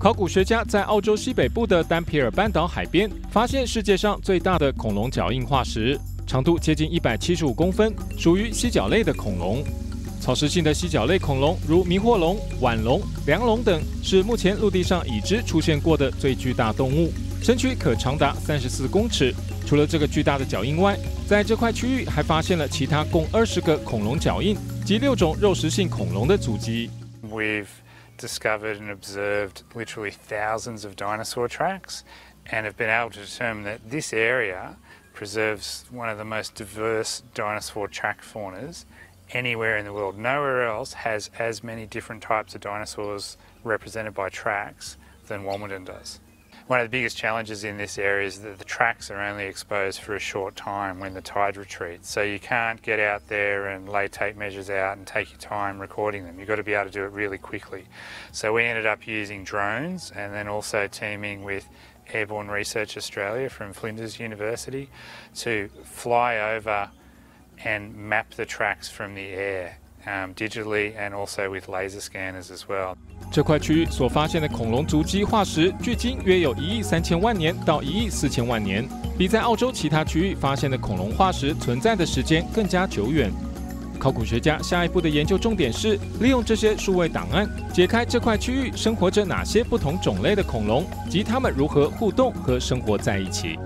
考古学家在澳洲西北部的丹皮尔半岛海边发现世界上最大的恐龙脚印化石，长度接近一百七十五公分，属于犀角类的恐龙。草食性的犀角类恐龙，如迷惑龙、腕龙、梁龙等，是目前陆地上已知出现过的最巨大动物，身躯可长达三十四公尺。除了这个巨大的脚印外，在这块区域还发现了其他共二十个恐龙脚印及六种肉食性恐龙的足迹。Discovered and observed literally thousands of dinosaur tracks and have been able to determine that this area preserves one of the most diverse dinosaur track faunas anywhere in the world. Nowhere else has as many different types of dinosaurs represented by tracks than Walmerton does. One of the biggest challenges in this area is that the tracks are only exposed for a short time when the tide retreats. So you can't get out there and lay tape measures out and take your time recording them. You've got to be able to do it really quickly. So we ended up using drones and then also teaming with Airborne Research Australia from Flinders University to fly over and map the tracks from the air um, digitally and also with laser scanners as well. 这块区域所发现的恐龙足迹化石，距今约有一亿三千万年到一亿四千万年，比在澳洲其他区域发现的恐龙化石存在的时间更加久远。考古学家下一步的研究重点是利用这些数位档案，解开这块区域生活着哪些不同种类的恐龙及它们如何互动和生活在一起。